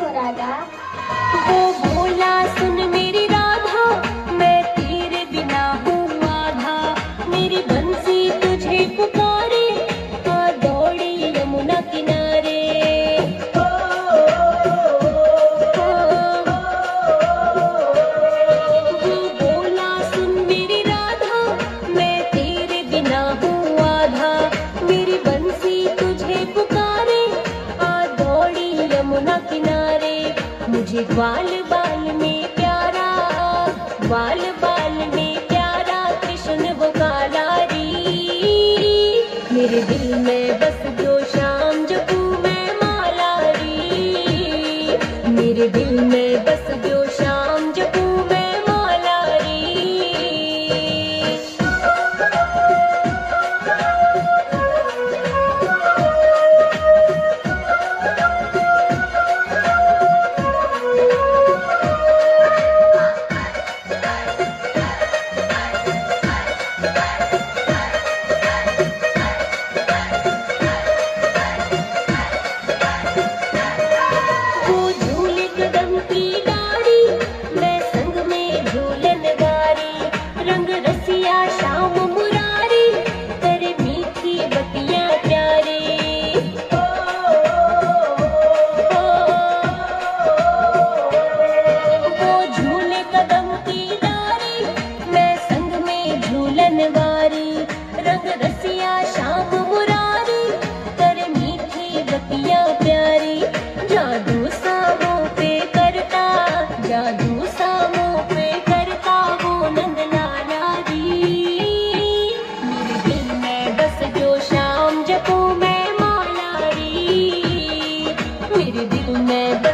मुरादा वो भोला यमुना किनारे, मुझे ग्वाल बाल में प्यारा ग्वाल बाल में प्यारा कृष्ण वो कालारी। मेरे दिल में बस जो शाम जपू मैं माला री मेरे दिल में बस में